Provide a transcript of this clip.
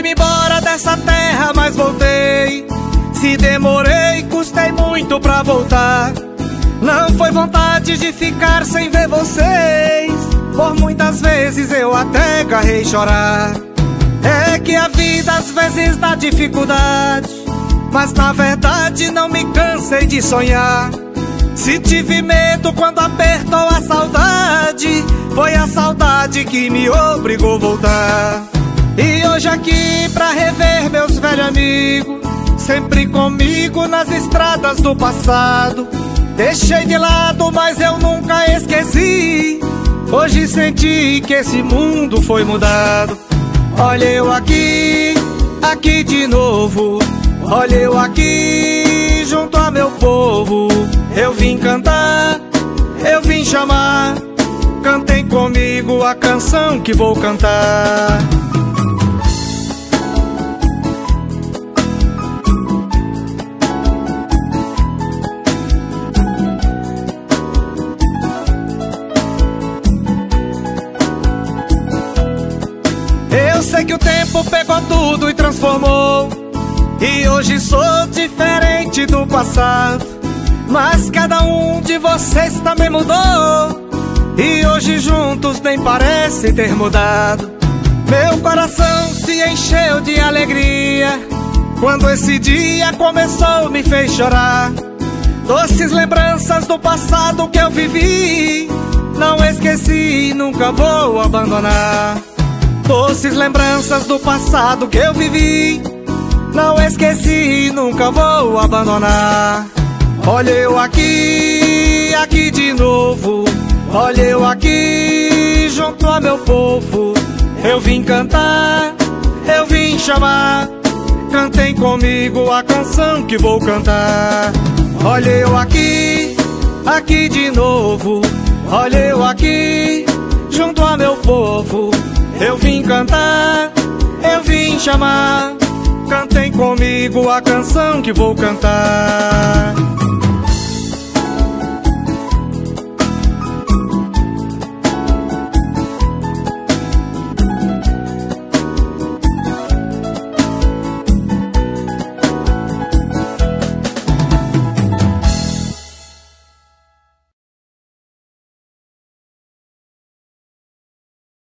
Fui-me embora dessa terra, mas voltei. Se demorei, custei muito pra voltar. Não foi vontade de ficar sem ver vocês. Por muitas vezes eu até garrei chorar. É que a vida às vezes dá dificuldade. Mas na verdade não me cansei de sonhar. Se tive medo quando apertou a saudade, foi a saudade que me obrigou a voltar. Hoje aqui pra rever meus velhos amigos, sempre comigo nas estradas do passado. Deixei de lado, mas eu nunca esqueci. Hoje senti que esse mundo foi mudado. Olha eu aqui, aqui de novo. Olha eu aqui, junto a meu povo. Eu vim cantar, eu vim chamar. Cantem comigo a canção que vou cantar. Eu sei que o tempo pegou tudo e transformou. E hoje sou diferente do passado. Mas cada um de vocês também mudou. E hoje juntos nem parece ter mudado. Meu coração se encheu de alegria. Quando esse dia começou, me fez chorar. Doces lembranças do passado que eu vivi. Não esqueci, nunca vou abandonar. Doces lembranças do passado que eu vivi. Não esqueci, nunca vou abandonar. Olha eu aqui, aqui de novo. Olha eu aqui, junto a meu povo. Eu vim cantar, eu vim chamar. Cantem comigo a canção que vou cantar. Olha eu aqui, aqui de novo. Olha eu cantar, eu vim chamar. Cantem comigo a canção que vou cantar.